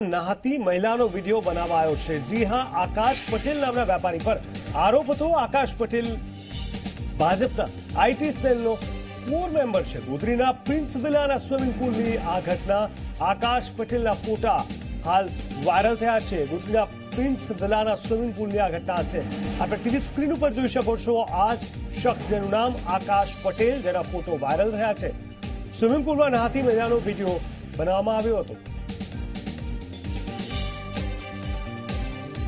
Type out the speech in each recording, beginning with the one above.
નહાતી મહિલાનો video બનાવાયો છે. જી હા, આકાશ પટેલ નામના વેપારી પર આરોપ હતો. આકાશ પટેલ ભાજપના આઈટી સેલનો કોર મેમ્બર છે. ગોધરીના પ્રિન્સ વિલાના સ્વિમિંગ પુલની આ ઘટના આકાશ પટેલના ફોટા હાલ વાયરલ થયા છે. ગોધરીના પ્રિન્સ વિલાના સ્વિમિંગ પુલની આ ઘટના છે. આપણે ટીવી સ્ક્રીન ઉપર જોઈ શકો છો. આ જ શખ્સ જેનું નામ આકાશ પટેલ, જેના ફોટો વાયરલ થયા છે. સ્વિમિંગ પુલમાં નહાતી મહિલાનો વીડિયો બનાવવામાં આવ્યો હતો.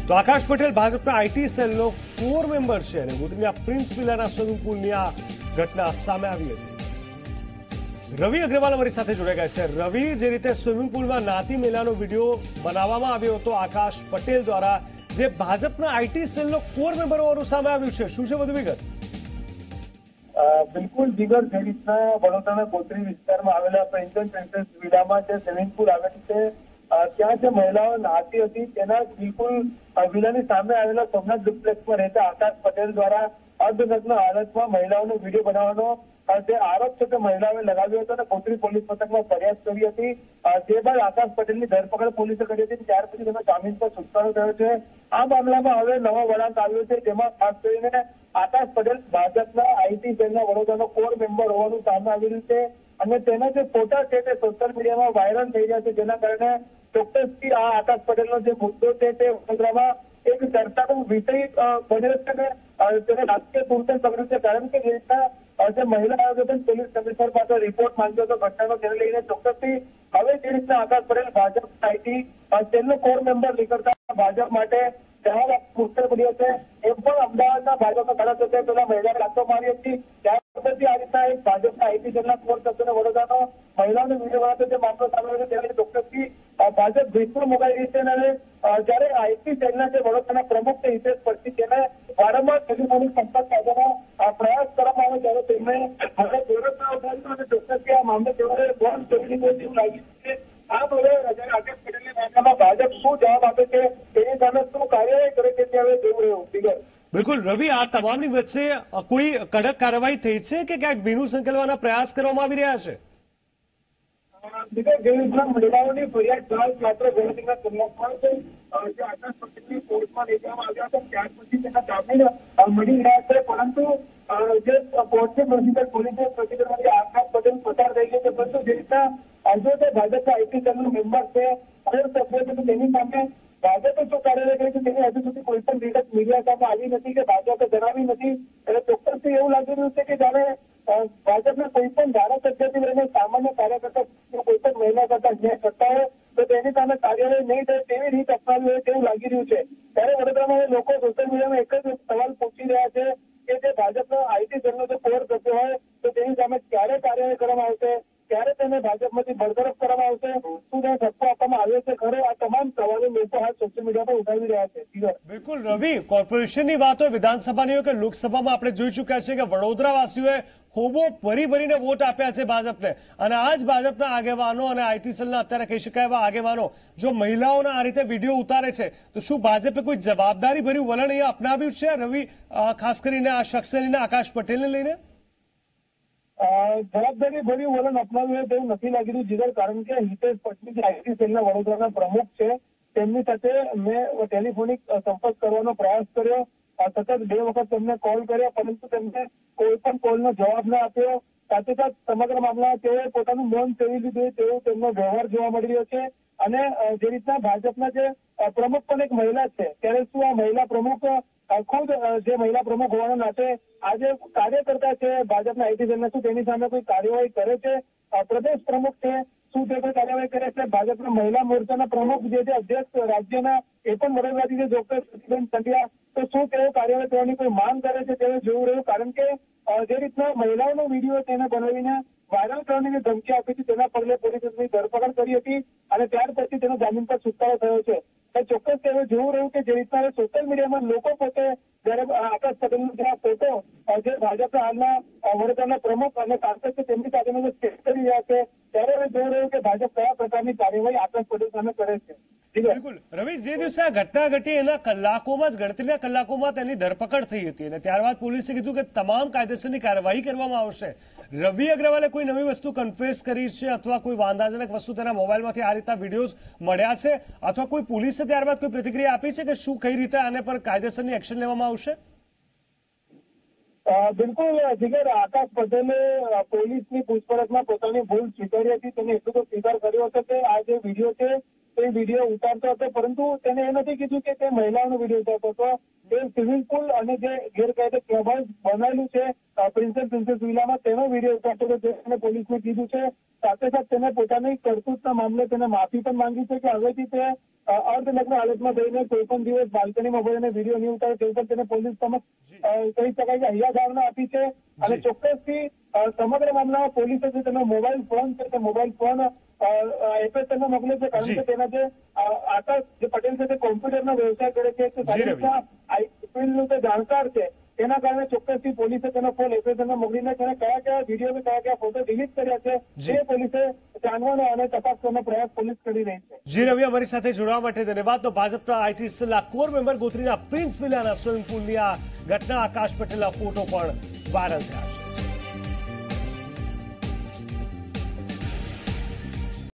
તો આકાશ પટેલ ભાજપના આઈટી સેલનો કોર મેમ્બર છે અને ગોધરીના પ્રિન્સ વિલાના સ્વિમિંગ પુલની આ ઘટના સામે આવી હતી. રવિ અગ્રવાલ અમારી સાથે જોડાઈ ગયા છે. રવિ, જે રીતે સ્વિમિંગ પુલમાં નાતી મેલાનો વીડિયો બનાવવામાં આવ્યો હતો આકાશ પટેલ દ્વારા, જે ભાજપના આઈટી સેલનો કોર મેમ્બર હોવાનું સામે આવ્યું છે. શું છે વધુ વિગત? બિલકુલ જીગર જે રીતના વડોદરાના ગોત્રી વિસ્તારમાં આવેલા પ્રિન્સન પ્રિન્સેસ વિલામાં જે સ્વિમિંગ પુલ આવેલું છે ત્યાં જે મહિલાઓ નાતી હતી, તેના બિલકુલ વિલાની સામે આવેલા સોમનાથ ડુપ્લેક્સમાં રહેતા આકાશ પટેલ દ્વારા અર્ધનગ્ન હાલતમાં મહિલાઓનો વીડિયો બનાવવાનો જે આરોપ છે તે મહિલાઓએ લગાવ્યો હતો અને ગોત્રી પોલીસ મથકમાં ફરિયાદ કરી હતી. જે બાદ આકાશ પટેલની ધરપકડ પોલીસે કરી હતી, ત્યાર પછી તેનો જામીન પર છુટકારો થયો છે. આ મામલામાં હવે નવો વળાંક આવ્યો છે, જેમાં ખાસ કરીને આકાશ પટેલ ભાજપના આઈટી સેલના વડોદરાનો કોર મેમ્બર હોવાનું સામે આવી રહ્યું છે. અને તેના જે ફોટા છે તે સોશિયલ મીડિયામાં વાયરલ થઈ રહ્યા છે, જેના કારણે ચોક્કસથી આ આકાશ પટેલનો જે મુદ્દો છે તે વડોદરામાં એક ચર્ચાનો વિષય બન્યો છે અને તેને રાજકીય પૂરતું પકડ્યું છે કારણ કે જે રીતના જે મહિલા આયોજન પોલીસ કમિશનર પાસે રિપોર્ટ માંગ્યો હતો, ઘટનાનો તેને લઈને ચોક્કસથી હવે જે રીતના આકાશ પટેલ ભાજપ આઈટી તેમનો કોર મેમ્બર નીકળતા ભાજપ માટે જવાબ મુશ્કેલ પડ્યો છે એમ પણ અમદાવાદના ભાજપના ધારાસભ્ય પેલા મહિલાને લાતો મારી હતી. ત્યાર પછી આ રીતના એક ભાજપના આઈટી સેલના કોર સભ્યોને વડોદરાનો વીડિયો બનાવતો જે મામલો સામે આવ્યો ત્યારે ચોક્કસથી ભાજપ ભીતમાં મુકાઈ રહી છે અને જ્યારે આઈટી સેલના જે વડોદરાના પ્રમુખ છે, હિતેશ પડતી, તેને વારંવાર ટેલિફોનિક સંપર્ક સાધવાનો પ્રયાસ કરવામાં આવે ત્યારે તેમણે હવે દોરતના ઉઠાવ્યું અને ચોક્કસથી આ મામલે તેઓએ બંધ કરી દીધો તેવું લાગી રહ્યું છે. આ હવે જ્યારે આકાશ પટેલની ભાષામાં ભાજપ શું જવાબ આપે છે તેની સામે શું કાર્યવાહી કરે છે, તે હવે જોવું રહ્યું. ફિગર બિલકુલ. રવિ, આ તમામની વચ્ચે કોઈ કડક કાર્યવાહી થઈ છે કે ક્યાંક ભીનું સંકલવાના પ્રયાસ કરવામાં આવી રહ્યા છે? બીજા જે રીતના મહિલાઓની ફરિયાદ બાદ માત્ર ગણતરીના કલાકમાં જ જે આકાશ પટેલની કોર્ટમાં લઈ આવ્યા હતા, ત્યાર પછી તેના જામીન મળી રહ્યા છે. પરંતુ જે કોર્ટની પ્રોસિજર પોલીસની પ્રોસિજરમાંથી આકાશ પટેલ પસાર થઈ ગયો છે, પરંતુ જે રીતના આજે તે ભાજપના આઈટી સેલનો મેમ્બર છે, અને સભ્ય છે તેની સામે ભાજપે શું કાર્યવાહી કરી છે, તેની હજુ સુધી કોઈ પણ વિગત મીડિયા સામે આવી નથી કે ભાજપે જણાવી નથી. એટલે ચોક્કસથી એવું લાગી રહ્યું છે કે જાણે ભાજપના કોઈ પણ ધારાસભ્યથી લઈને સામાન્ય કાર્યકર્તા કોઈ પણ મહિલા કરતા અન્યાય કરતા હોય તો તેની સામે કાર્યવાહી નહીં થાય તેવી રીત અપનાવી તેવું લાગી રહ્યું છે. ત્યારે વડોદરામાં લોકો સોશિયલ મીડિયામાં એક જ સવાલ પૂછી રહ્યા છે કે જે ભાજપનો આઈટી સેલનો જે કોર થતો હોય તો તેની સામે ક્યારે કાર્યવાહી કરવામાં આવશે? ક્યારે તેને ભાજપમાંથી બરતરફ કરવામાં આવશે. શું તેને ઠપકો આપવામાં આવ્યો છે? ખરો? આ તમામ સવાલો લોકો હાલ સોશિયલ મીડિયા પર ઉઠાવી રહ્યા છે. બિલકુલ. રવિ, કોર્પોરેશનની વાત હોય વિધાનસભાની હોય કે લોકસભામાં આપણે જોઈ ચૂક્યા છે કે વડોદરાવાસીઓએ ખૂબો ભરી ભરીને વોટ આપ્યા છે ભાજપને. અને આ જ ભાજપના આગેવાનો અને આઈટી સેલના અત્યારે કહી શકાય એવા આગેવાનો, જો મહિલાઓના આ રીતે વીડિયો ઉતારે છે, તો શું ભાજપે કોઈ જવાબદારી ભર્યું વલણ એ અપનાવ્યું છે? રવિ ખાસ કરીને આ શખ્સને લઈને આકાશ પટેલને લઈને? જવાબદારી ભર્યું વલણ અપનાવ્યું તેવું નથી લાગી રહ્યું જીગર, કારણ કે હિતેશ પટની જે આઈટી સેલના વડોદરાના પ્રમુખ છે, તેમની સાથે મેં ટેલિફોનિક સંપર્ક કરવાનો પ્રયાસ કર્યો. સતત બે વખત તેમને કોલ કર્યો, પરંતુ તેમને કોઈ પણ કોલનો જવાબ ના આપ્યો. સાથે સાથ સમગ્ર મામલા તેઓએ પોતાનું મૌન સેવી લીધું તેવો તેમનો વ્યવહાર જોવા મળી રહ્યો છે. અને જે રીતના ભાજપના જે પ્રમુખ પણ એક મહિલા છે, ત્યારે શું આ મહિલા પ્રમુખ ખુદ જે મહિલા પ્રમુખ હોવાના નાતે આજે કાર્યકર્તા છે, ભાજપના આઈટી શું તેની સામે કોઈ કાર્યવાહી કરે છે? પ્રદેશ પ્રમુખ છે, શું તે કોઈ કાર્યવાહી કરે છે? ભાજપના મહિલા મોરચાના પ્રમુખ જે છે, અધ્યક્ષ રાજ્યના, એ પણ વડોદરાથી છે, ડોક્ટર સતીબેન પંડ્યા તો શું તેઓ કાર્યવાહી કરવાની કોઈ માંગ કરે છે? તેને જોવું રહ્યું, કારણ કે જે રીતના મહિલાઓનો વીડિયો તેને બનાવીને વાયરલ કરવાની જે ધમકી આપી હતી, તેના પગલે પોલીસની ધરપકડ કરી હતી અને ત્યાર પછી તેનો જામીન પર છુટકારો થયો છે. ચોક્કસ તેવું જોવું રહ્યું કે જે રીતના સોશિયલ મીડિયામાં લોકો પોતે જયારે આકાશ પટેલનો જે ફોટો જે ભાજપના હાલના વડોદરાના પ્રમુખ અને સાંસદ છે, તેમની જે સ્ટેટ કરી રહ્યા છે, ત્યારે અમે જોવું રહ્યું કે ભાજપ કયા પ્રકારની કાર્યવાહી આકાશ પટેલ સામે કરે છે. બિલકુલ. રવિ જે દિવસે આ ઘટના ઘટી એના કલાકોમાં જ ગણતરીના કલાકોમાં તેની ધરપકડ થઈ હતી. અને ત્યારબાદ પોલીસે કીધું કે તમામ કાયદેસરની કાર્યવાહી કરવામાં આવશે. રવિ અગ્રવાલે કોઈ નવી વસ્તુ કન્ફેસ કરી છે અથવા કોઈ વાંધાજનક વસ્તુ તેના મોબાઈલમાંથી આ રીતના વિડીયોઝ મળ્યા છે અથવા કોઈ પોલીસે ત્યારબાદ કોઈ પ્રતિક્રિયા આપી છે કે શું કઈ રીતે આને પર કાયદેસરની એક્શન લેવામાં આવશે? બિલકુલ જીગર આકાશ પટેલે પોલીસની પૂછપરછમાં પોતાની ભૂલ સ્વીકારી હતી. તેને એટલું તો સ્વીકાર કર્યો હતો કે આ જે વીડિયો છે તે વીડિયો ઉતારતો હતો પરંતુ તેને એ નથી કીધું કે તે મહિલાઓનો વીડિયો ઉતારતો હતો. તે સ્વિમિંગ પુલ અને જે ગેરકાયદે ક્લબ હાઉસ બનાવેલું છે પ્રિન્સેસ પ્રિન્સેસ વિલામાં તેનો વીડિયો ઉતારતો હતો. જે તેને પોલીસને કીધું છે. સાથે સાથે તેને પોતાની કરતૂતના મામલે તેને માફી પણ માંગી છે કે હવેથી તે અર્ધનગ્ન હાલતમાં જઈને કોઈ પણ દિવસ બાલ્કનીમાં ભરીને વીડિયો નહીં ઉતારે તે પણ તેને પોલીસ સમક્ષ કહી શકાય કે હૈયાધારણા આપી છે. અને. ચોક્કસથી સમગ્ર મામલામાં પોલીસે જે તેનો મોબાઈલ ફોન છે તે મોબાઈલ ફોન એફએસએલમાં મોકલે છે કારણ જી. કે તેના જે આકાશ જે પટેલ છે તે કોમ્પ્યુટરનો વ્યવસાય કરે છે રવિ. ફિલ્ડનું તે જાણકાર છે તેના કારણે ચોક્કસથી પોલીસે તેનો ફોન એફએસએલમાં મોકલીને તેને કયા કયા વીડિયો અને કયા કયા ફોટો ડિલીટ કર્યા છે જે પોલીસે જાણવાનો અને તપાસ કરવાનો પ્રયાસ પોલીસ કરી રહી છે જી રવિ અમારી સાથે જોડવા માટે ધન્યવાદ તો ભાજપના આઈટી સેલના કોર મેમ્બર ગોત્રીના પ્રિન્સ વિલાના સ્વિમિંગ પુલની આ ઘટના આકાશ પટેલના ફોટો પણ વાયરલ થયા છે